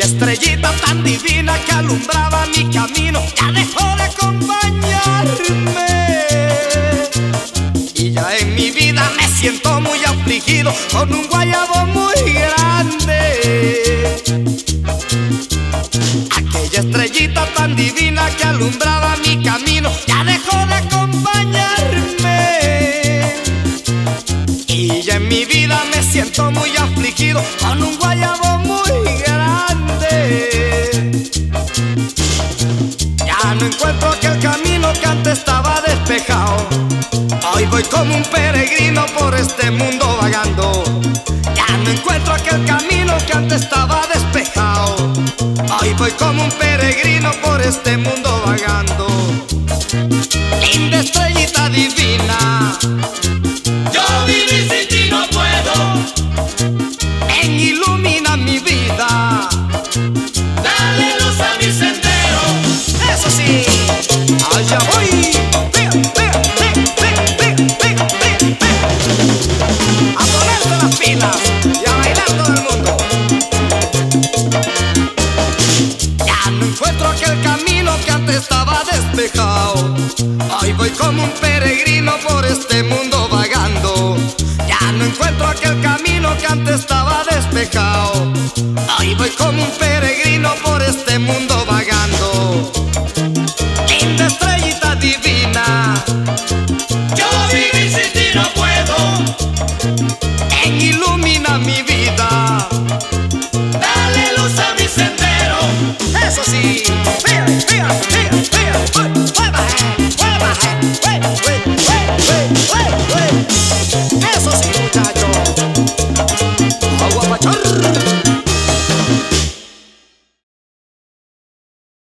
Aquella estrellita tan divina que alumbraba mi camino ya dejó de acompañarme. Y ya en mi vida me siento muy afligido con un guayabo muy grande. Aquella estrellita tan divina que alumbraba mi camino ya dejó de acompañarme. Y ya en mi vida me siento muy afligido con un guayabo Hoy voy como un peregrino por este mundo vagando. Ya no encuentro aquel camino que antes estaba despejado. Hoy voy como un peregrino por este mundo vagando. Linda estrellita divina. Yo vivir sin ti no puedo. Estaba despejado. Hoy voy como un peregrino por este mundo vagando. Ya no encuentro aquel camino que antes estaba despejado. Hoy voy como un peregrino por este mundo vagando.